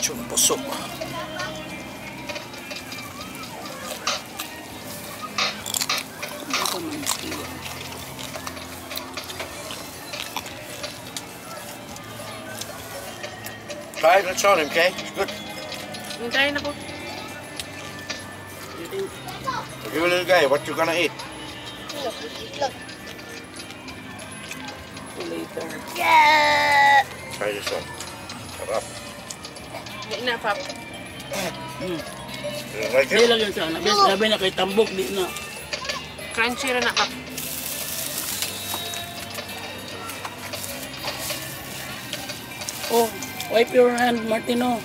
Lechon puso. Ito man istiwa. Try lechon, okay? It's good. Hintayin ako. Give a little guy, what you gonna eat? So later. Try this one. Sarap. Hindi na, Pap. Don't like Di it? lang yun sana. Bes, sabi na kay tambok, di na. Crunchy rin na, Pap. Oh, wipe your hand, Martino.